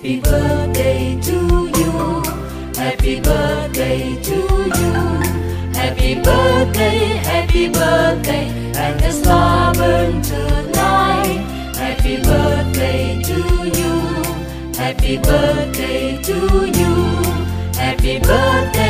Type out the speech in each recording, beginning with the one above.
Happy birthday to you. Happy birthday to you. Happy birthday, happy birthday, and a stubborn tonight. Happy birthday to you. Happy birthday to you. Happy birthday.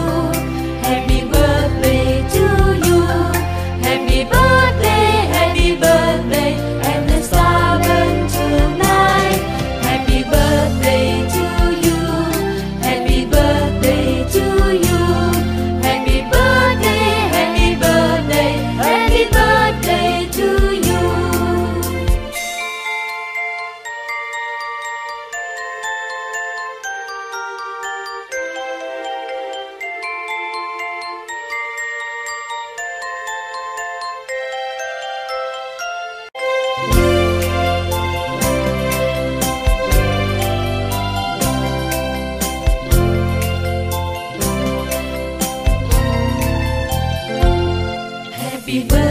Happy birthday.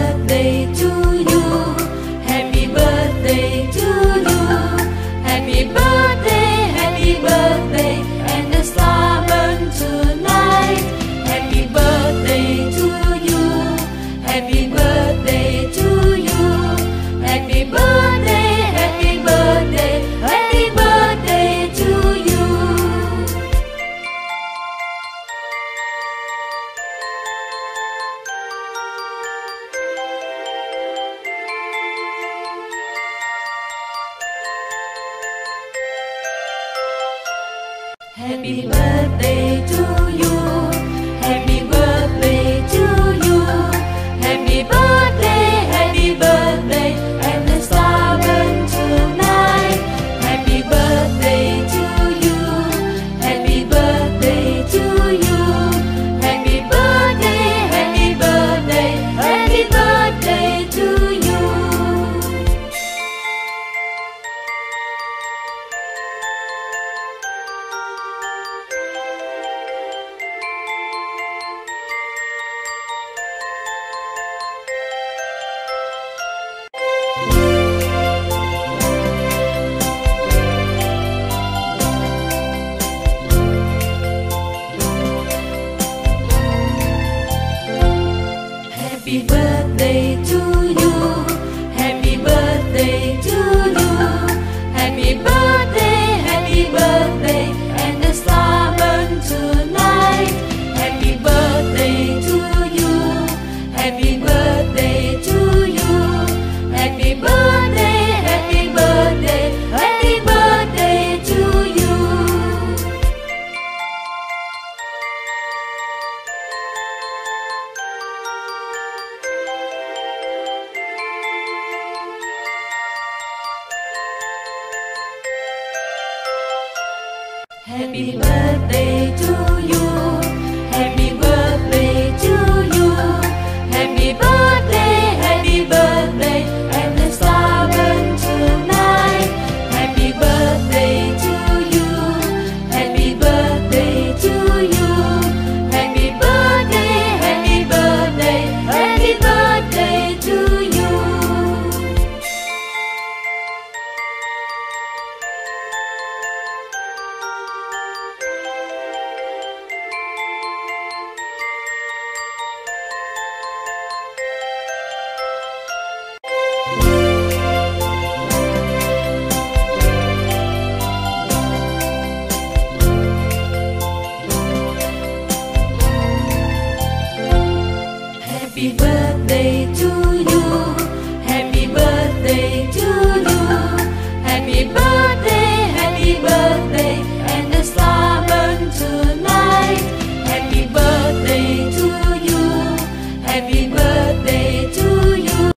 birthday to you. Happy birthday. Happy birthday to